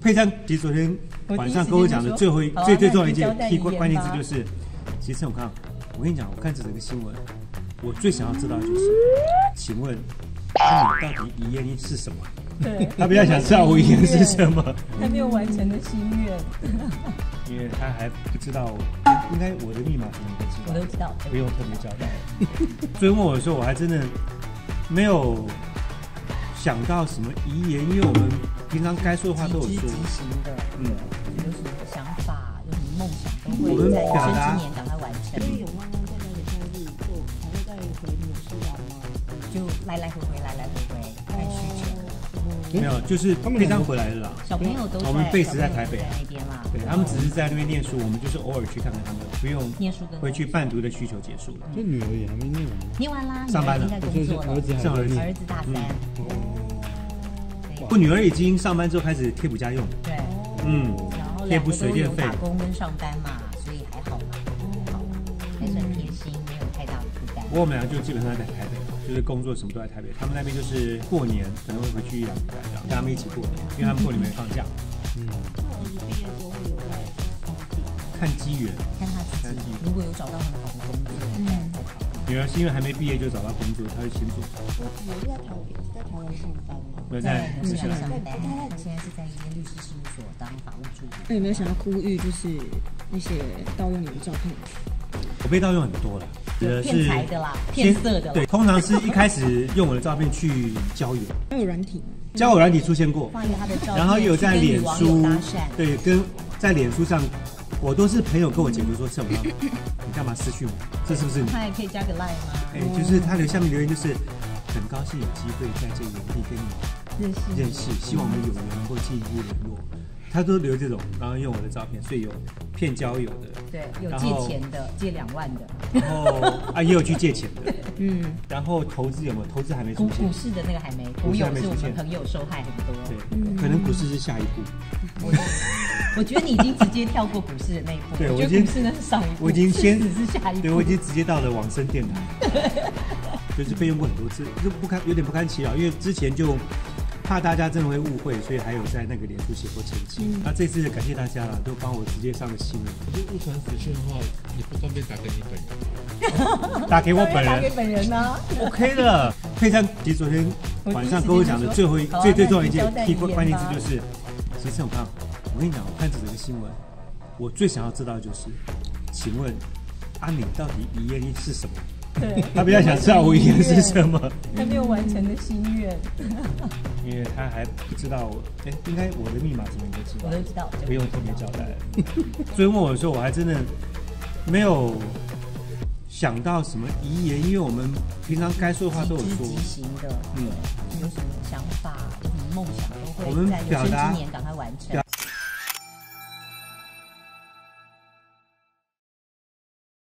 佩珊其实昨天晚上跟我讲的最后一最最重要一件 key 关关键字就是，其实我看，我跟你讲，我看这整个新闻，我最想要知道的就是，请问那你到底遗言是什么？对，他比较想知道我遗言是什么？还没有完成的心愿。因为他还不知道，应该我的密码什么都知道，我都知道，不用特别交代。所以问我的时候，我还真的没有想到什么遗言，因为我们平常该说的话都有说。嗯，有什么想法，有什么梦想，都会在有生之年赶快完成。因为有妈妈在那个生日，就还会再回纽西兰吗？就来来回回，来来回回，看需求。没有，就是他们平常回来了啦。小朋友都我们 base 在台北那边啦。对他们只是在那边念书，我们就是偶尔去看看他们，不用念书的回去伴读的需求结束了。就女儿也还没念完吗？念完啦，上班了，就是儿子上儿子，儿子大三。不，女儿已经上班之后开始贴补家用。对，嗯，然后贴补水电费。打工跟上班嘛，所以还好嘛，好，还算贴心，没有太大的负担。不过我们俩就基本上在台北，就是工作什么都在台北。他们那边就是过年可能会回去一两个这样，跟他们一起过年，因为他们过年没放假。嗯。看机缘，看他自己。如果有找到很好的工作，嗯，女儿是因为还没毕业就找到工作，她就先做。我我是在台在台湾上班吗？没在，在上班。他现在是在一间律师事务所当法务助理。那有没有想要呼吁，就是那些盗用你的照片？我被盗用很多了，骗财的啦，骗色的。对，通常是一开始用我的照片去交友。还有软体交友软体出现过，然后有在脸书对，跟在脸书上。我都是朋友跟我解读说，什 么你干嘛失去我？这是不是？他也可以加个 line 吗？哎，就是他留下面留言，就是很高兴有机会在这里可以跟你认识认识，希望我们有缘能够进一步联络。他都留这种，然后用我的照片，所以有骗交友的，对，有借钱的，借两万的，然后啊也有去借钱的，嗯，然后投资有没有？投资还没出现，股市的那个还没，股市是我们朋友受害很多，对，可能股市是下一步。我我觉得你已经直接跳过股市的那一步，对，我觉得股市那是上一步，我已经先是下一步，对我已经直接到了往生电台，就是被用过很多次，就不堪有点不堪其扰，因为之前就。怕大家真的会误会，所以还有在那个脸书写过澄清。那这次感谢大家了，都帮我直接上了新闻。我就误传死讯的话，也不方便打给你本人。打给我本人。打给本人呢？OK 的。佩珊其实昨天晚上跟我讲的最后一最最重要一件关关键字就是，其实我看，我跟你讲，我看这整个新闻，我最想要知道的就是，请问阿敏到底遗言是什么？对，他比较想知道我遗言是什么，还没有完成的心愿。因为他还不知道，哎，应该我的密码什么你都知道，我都知道，不用特别交代。所以问我的时候，我还真的没有想到什么遗言，因为我们平常该说的话都有说。执行的，嗯，有什么想法，有什么梦想，都会在有生之年赶快完成。